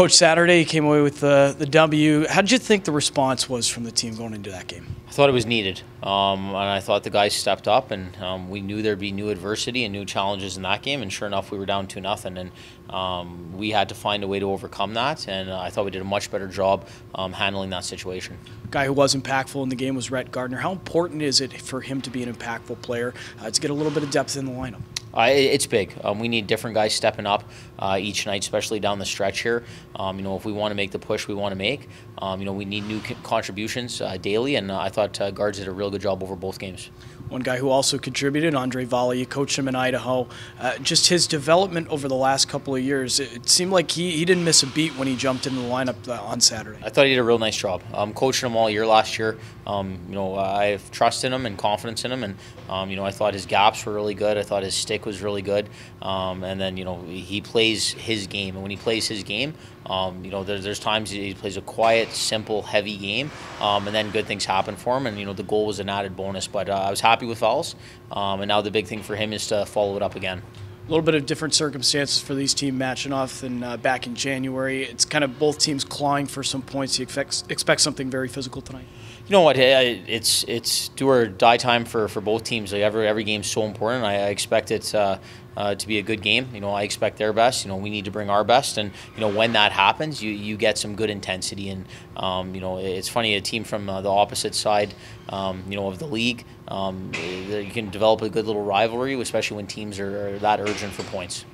Coach, Saturday you came away with the, the W. How did you think the response was from the team going into that game? I thought it was needed, um, and I thought the guys stepped up, and um, we knew there'd be new adversity and new challenges in that game. And sure enough, we were down two nothing, and um, we had to find a way to overcome that. And I thought we did a much better job um, handling that situation. Guy who was impactful in the game was Rhett Gardner. How important is it for him to be an impactful player uh, to get a little bit of depth in the lineup? Uh, it's big. Um, we need different guys stepping up uh, each night, especially down the stretch here. Um, you know, if we want to make the push we want to make, um, you know, we need new contributions uh, daily, and uh, I thought uh, guards did a real good job over both games. One guy who also contributed, Ondrej Vala, you coached him in Idaho. Uh, just his development over the last couple of years, it seemed like he, he didn't miss a beat when he jumped into the lineup on Saturday. I thought he did a real nice job. Um, coaching him all year last year, um, you know, I have trust in him and confidence in him, and um, you know, I thought his gaps were really good. I thought his stick was really good, um, and then you know, he plays his game, and when he plays his game, um, you know, there's, there's times he plays a quiet, simple, heavy game, um, and then good things happen for him. And you know, the goal was an added bonus. But uh, I was happy with fouls, um, and now the big thing for him is to follow it up again. Little bit of different circumstances for these teams matching off than uh, back in January. It's kind of both teams clawing for some points. You expect, expect something very physical tonight. You know what? It's it's do or die time for, for both teams. Like every every game's so important. I, I expect it uh, uh, to be a good game. You know, I expect their best. You know, we need to bring our best, and you know when that happens, you, you get some good intensity. And um, you know, it's funny a team from uh, the opposite side, um, you know, of the league, um, you can develop a good little rivalry, especially when teams are, are that urgent for points.